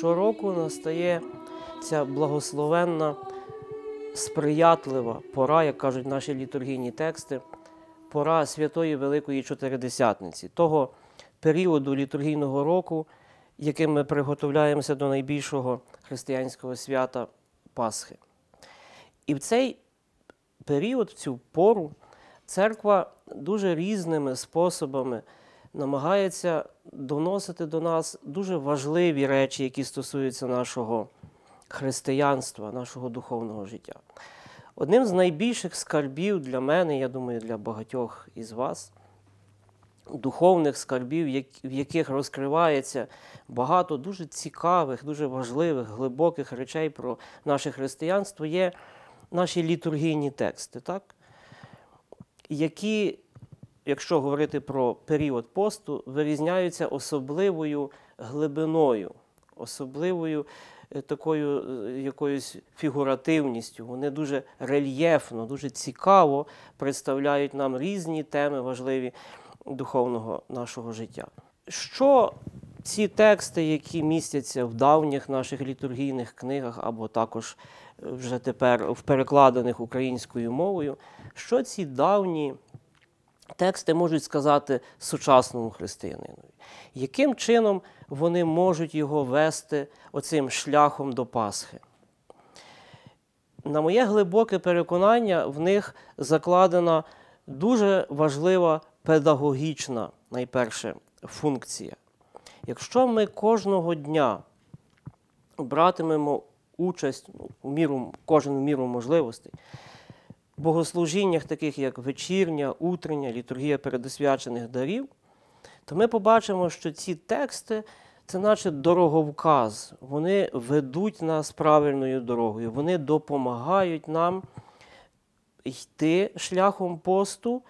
Щороку настає ця благословенна, сприятлива пора, як кажуть наші літургійні тексти, пора Святої Великої Чотиридесятниці, того періоду літургійного року, яким ми приготовляємося до найбільшого християнського свята Пасхи. І в цей період, в цю пору, церква дуже різними способами намагається доносити до нас дуже важливі речі, які стосуються нашого християнства, нашого духовного життя. Одним з найбільших скарбів для мене, я думаю, для багатьох із вас, духовних скарбів, в яких розкривається багато дуже цікавих, дуже важливих, глибоких речей про наше християнство, є наші літургійні тексти, так? які, якщо говорити про період посту, вирізняються особливою глибиною, особливою е, такою е, якоюсь фігуративністю. Вони дуже рельєфно, дуже цікаво представляють нам різні теми важливі духовного нашого життя. Що ці тексти, які містяться в давніх наших літургійних книгах, або також е, вже тепер в перекладених українською мовою, що ці давні тексти можуть сказати сучасному християнинові? Яким чином вони можуть його вести оцим шляхом до Пасхи? На моє глибоке переконання, в них закладена дуже важлива педагогічна, найперше, функція. Якщо ми кожного дня братимемо участь ну, в міру, кожен в міру можливостей, богослужіннях, таких як вечірня, утрення, літургія передосвячених дарів, то ми побачимо, що ці тексти це наче дороговказ. Вони ведуть нас правильною дорогою, вони допомагають нам йти шляхом посту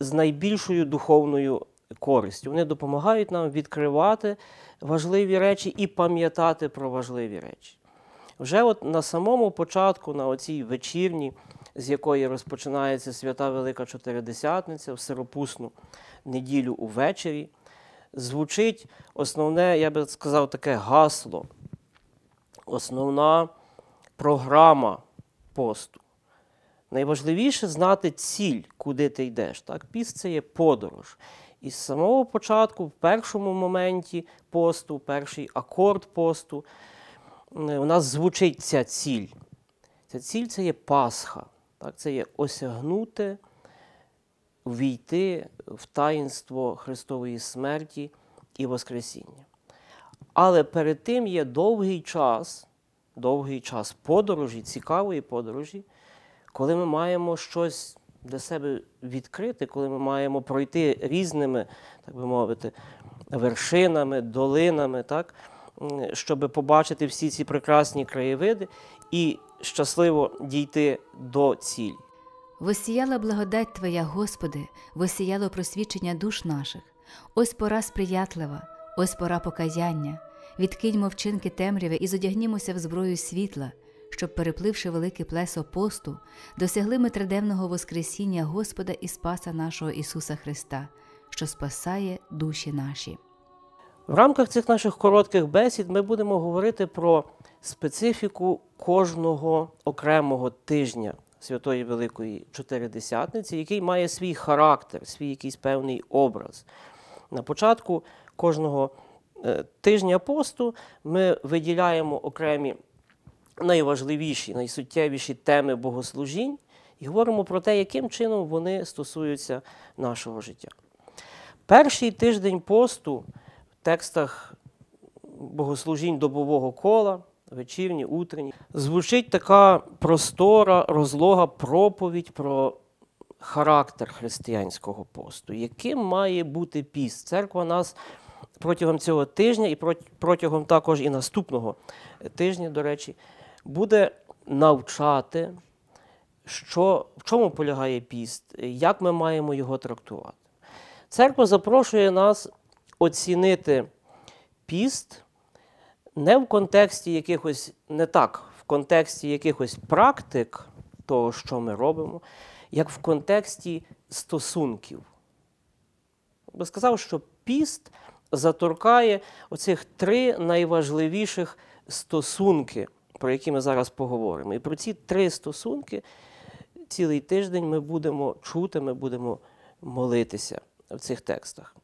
з найбільшою духовною користю. Вони допомагають нам відкривати важливі речі і пам'ятати про важливі речі. Вже от на самому початку, на оцій вечірні, з якої розпочинається свята Велика Чотиридесятниця в сиропусну неділю увечері, звучить основне, я би сказав, таке гасло, основна програма посту. Найважливіше знати ціль, куди ти йдеш. Так? Піст це є подорож. І з самого початку, в першому моменті посту, перший акорд посту, у нас звучить ця ціль. Ця ціль це є Пасха. Так? Це є осягнути, ввійти в таїнство Христової смерті і Воскресіння. Але перед тим є довгий час, довгий час подорожі, цікавої подорожі, коли ми маємо щось для себе відкрити, коли ми маємо пройти різними, так би мовити, вершинами, долинами, так, щоб побачити всі ці прекрасні краєвиди і щасливо дійти до цілі. Восіяла благодать Твоя, Господи, восіяло просвічення душ наших. Ось пора сприятлива, ось пора покаяння. Відкиньмо вчинки темряви і зодягнімося в зброю світла, щоб, перепливши велике плесо посту, досягли ми триденного Воскресіння Господа і Спаса нашого Ісуса Христа, що спасає душі наші. В рамках цих наших коротких бесід ми будемо говорити про специфіку кожного окремого тижня Святої Великої Чотиридесятниці, який має свій характер, свій якийсь певний образ. На початку кожного е, тижня посту ми виділяємо окремі найважливіші, найсуттєвіші теми богослужінь і говоримо про те, яким чином вони стосуються нашого життя. Перший тиждень посту текстах богослужінь добового кола, вечірні, утренні, звучить така простора, розлога проповідь про характер християнського посту, яким має бути піст. Церква нас протягом цього тижня і протягом також і наступного тижня, до речі, буде навчати, що, в чому полягає піст, як ми маємо його трактувати. Церква запрошує нас оцінити піст не в контексті якихось, не так, в контексті якихось практик того, що ми робимо, як в контексті стосунків. Би сказав, що піст заторкає оцих три найважливіших стосунки, про які ми зараз поговоримо. І про ці три стосунки цілий тиждень ми будемо чути, ми будемо молитися в цих текстах.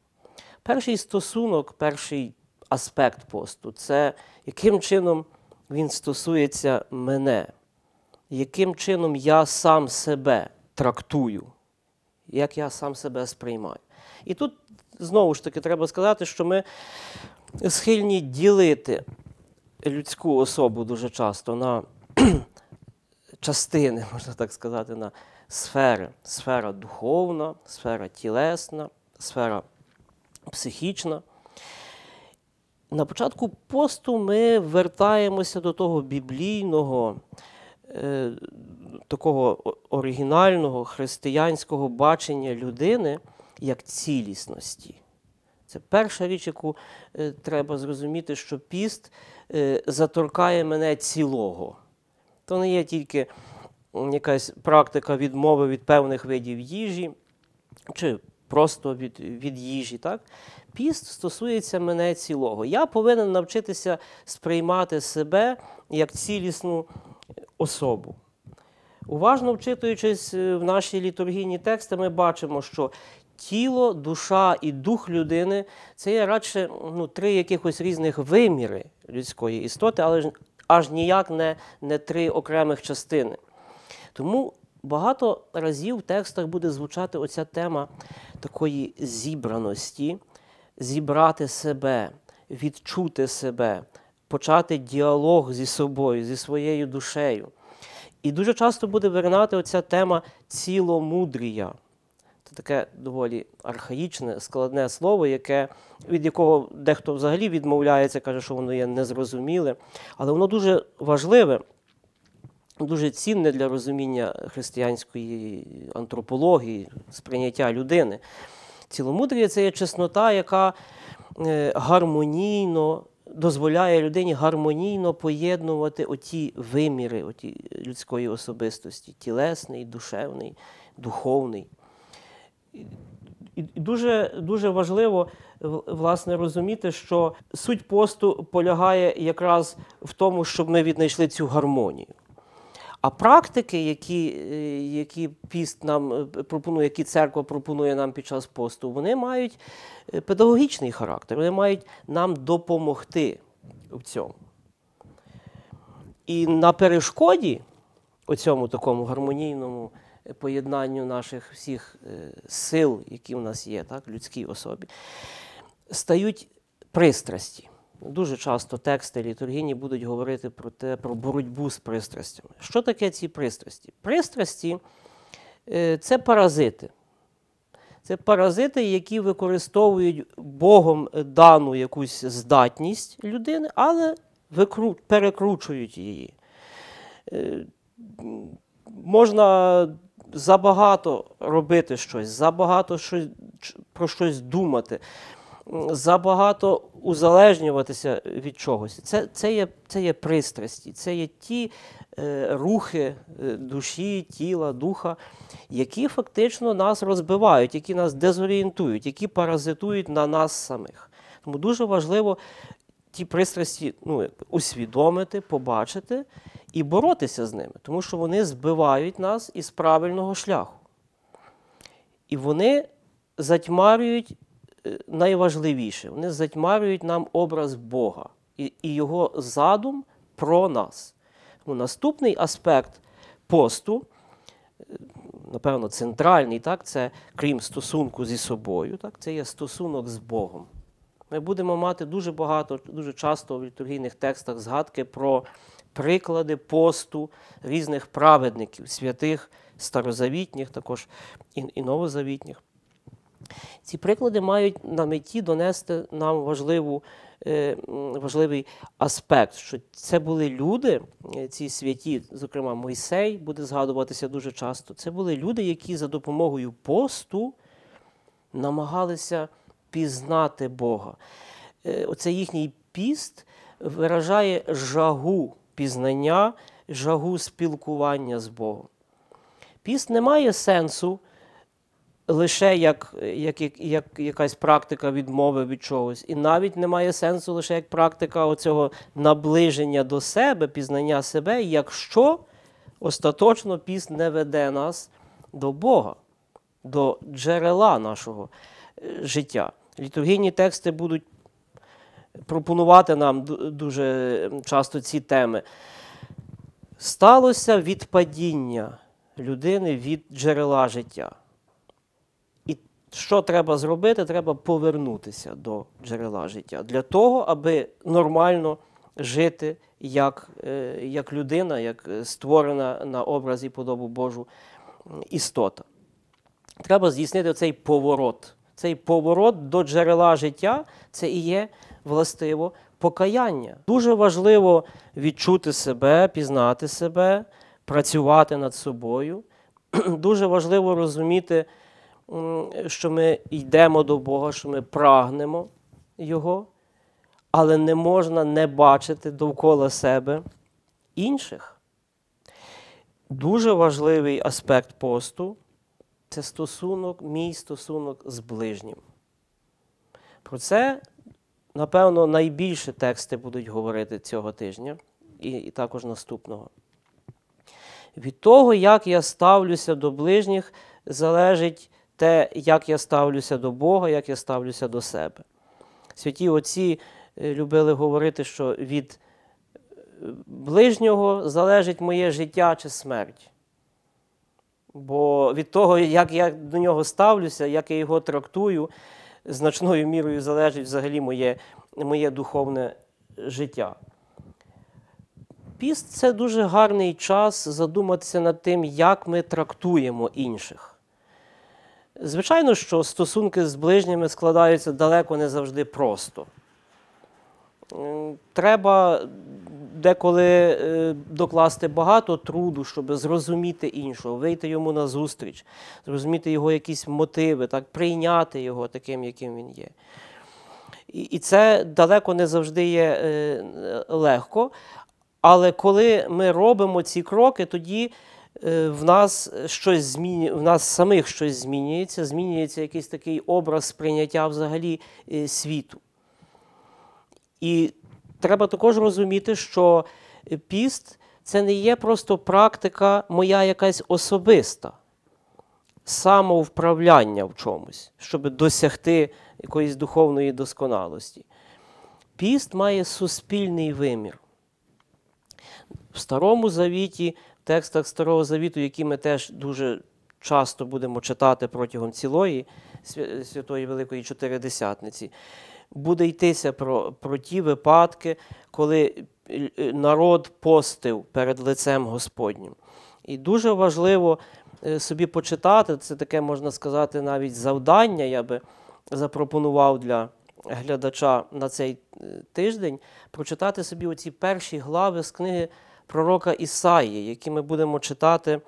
Перший стосунок, перший аспект посту це яким чином він стосується мене, яким чином я сам себе трактую, як я сам себе сприймаю. І тут знову ж таки треба сказати, що ми схильні ділити людську особу дуже часто на частини, можна так сказати, на сфери. Сфера духовна, сфера тілесна, сфера психічна. На початку посту ми вертаємося до того біблійного, е, такого оригінального християнського бачення людини як цілісності. Це перша річ, яку е, треба зрозуміти, що піст е, заторкає мене цілого. То не є тільки якась практика відмови від певних видів їжі, чи просто від, від їжі. Так? Піст стосується мене цілого. Я повинен навчитися сприймати себе як цілісну особу. Уважно вчитуючись е, в наші літургійні тексти, ми бачимо, що тіло, душа і дух людини це є радше ну, три якихось різних виміри людської істоти, але аж ніяк не, не три окремих частини. Тому багато разів в текстах буде звучати оця тема такої зібраності, зібрати себе, відчути себе, почати діалог зі собою, зі своєю душею. І дуже часто буде виринати оця тема ціломудрія. Це таке доволі архаїчне, складне слово, яке, від якого дехто взагалі відмовляється, каже, що воно є незрозуміле, але воно дуже важливе, дуже цінне для розуміння християнської антропології, сприйняття людини. Ціломудрія це є чеснота, яка е, гармонійно дозволяє людині гармонійно поєднувати оті виміри оті людської особистості тілесний, душевний, духовний. І дуже, дуже важливо власне розуміти, що суть посту полягає якраз в тому, щоб ми віднайшли цю гармонію. А практики, які, е, які піст нам е, пропонує, які церква пропонує нам під час посту, вони мають е, педагогічний характер, вони мають нам допомогти в цьому. І на перешкоді оцьому такому гармонійному поєднанню наших всіх сил, які в нас є, так, людській особі, стають пристрасті. Дуже часто тексти літургійні будуть говорити про те, про боротьбу з пристрастями. Що таке ці пристрасті? Пристрасті е, це паразити. Це паразити, які використовують Богом дану якусь здатність людини, але перекручують її. Е, Можна забагато робити щось, забагато щось, про щось думати, забагато узалежнюватися від чогось. Це, це, є, це є пристрасті, це є ті е, рухи е, душі, тіла, духа, які фактично нас розбивають, які нас дезорієнтують, які паразитують на нас самих. Тому дуже важливо ті пристрасті ну, усвідомити, побачити і боротися з ними, тому що вони збивають нас із правильного шляху. І вони затьмарюють найважливіше, вони затьмарюють нам образ Бога і, і його задум про нас. Тому наступний аспект посту, напевно, центральний, так, це крім стосунку зі собою, так, це є стосунок з Богом. Ми будемо мати дуже багато, дуже часто в літургійних текстах згадки про приклади посту різних праведників, святих, старозавітніх, також і, і новозавітніх. Ці приклади мають на меті донести нам важливу, е, важливий аспект, що це були люди, е, ці святі, зокрема Мойсей буде згадуватися дуже часто. Це були люди, які за допомогою посту намагалися пізнати Бога. Е, Оце їхній піст виражає жагу пізнання, жагу спілкування з Богом. Піст не має сенсу лише як, як, як, як якась практика відмови від чогось, і навіть немає сенсу лише як практика оцього наближення до себе, пізнання себе, якщо остаточно піст не веде нас до Бога, до джерела нашого е, життя. Літургійні тексти будуть пропонувати нам дуже часто ці теми. Сталося відпадіння людини від джерела життя. Що треба зробити? Треба повернутися до джерела життя для того, аби нормально жити як, е, як людина, як е, створена на образ і подобу Божу істота. Треба здійснити цей поворот. Цей поворот до джерела життя це і є властиво покаяння. Дуже важливо відчути себе, пізнати себе, працювати над собою. Дуже важливо розуміти, що ми йдемо до Бога, що ми прагнемо Його, але не можна не бачити довкола себе інших. Дуже важливий аспект посту це стосунок, мій стосунок з ближнім. Про це, напевно, найбільше тексти будуть говорити цього тижня і, і також наступного. Від того, як я ставлюся до ближніх, залежить те, як я ставлюся до Бога, як я ставлюся до себе. Святі отці е, любили говорити, що від е, ближнього залежить моє життя чи смерть. Бо від того, як я до нього ставлюся, як я його трактую, значною мірою залежить взагалі моє, моє духовне життя. Піст це дуже гарний час задуматися над тим, як ми трактуємо інших. Звичайно, що стосунки з ближніми складаються далеко не завжди просто. Треба деколи е, докласти багато труду, щоб зрозуміти іншого, вийти йому на зустріч, зрозуміти його якісь мотиви, так, прийняти його таким, яким він є. І, це далеко не завжди є е, легко. Але коли ми робимо ці кроки, тоді в нас щось змінює, в нас самих щось змінюється, змінюється якийсь такий образ сприйняття взагалі е, світу. І треба також розуміти, що піст це не є просто практика моя якась особиста, самовправляння в чомусь, щоб досягти якоїсь духовної досконалості. Піст має суспільний вимір. В Старому Завіті, текстах Старого Завіту, які ми теж дуже часто будемо читати протягом цілої Святої Великої Чотиридесятниці, буде йтися про, про ті випадки, коли е, е, народ постив перед лицем Господнім. І дуже важливо е, собі почитати, це таке, можна сказати, навіть завдання я би запропонував для глядача на цей тиждень, прочитати собі оці перші глави з книги пророка Ісаї, які ми будемо читати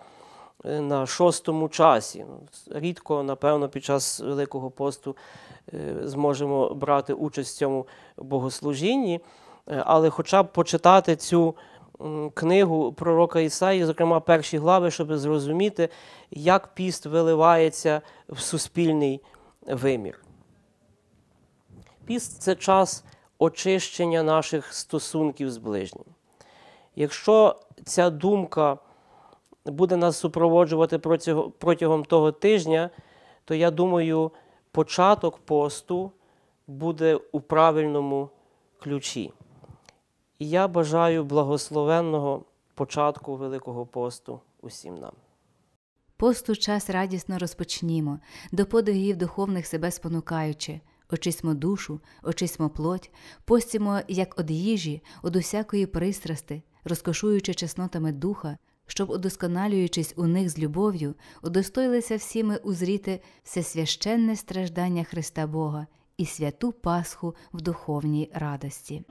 е, на шостому часі. Ну, Рідко, напевно, під час Великого посту е, зможемо брати участь в цьому богослужінні, е, але хоча б почитати цю книгу пророка Ісаї, зокрема перші глави, щоб зрозуміти, як піст виливається в суспільний вимір. Піст це час очищення наших стосунків з ближнім. Якщо ця думка буде нас супроводжувати протягом, того тижня, то я думаю, початок посту буде у правильному ключі. І я бажаю благословенного початку Великого посту усім нам. Посту час радісно розпочнімо, до подвигів духовних себе спонукаючи, очисьмо душу, очисьмо плоть, постімо, як од їжі, од усякої пристрасти, розкошуючи чеснотами духа, щоб, удосконалюючись у них з любов'ю, удостоїлися всі ми узріти всесвященне страждання Христа Бога і святу Пасху в духовній радості.